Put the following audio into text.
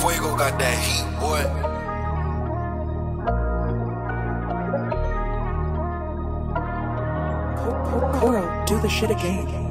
Fuego got that heat, boy. Coral, do the shit again.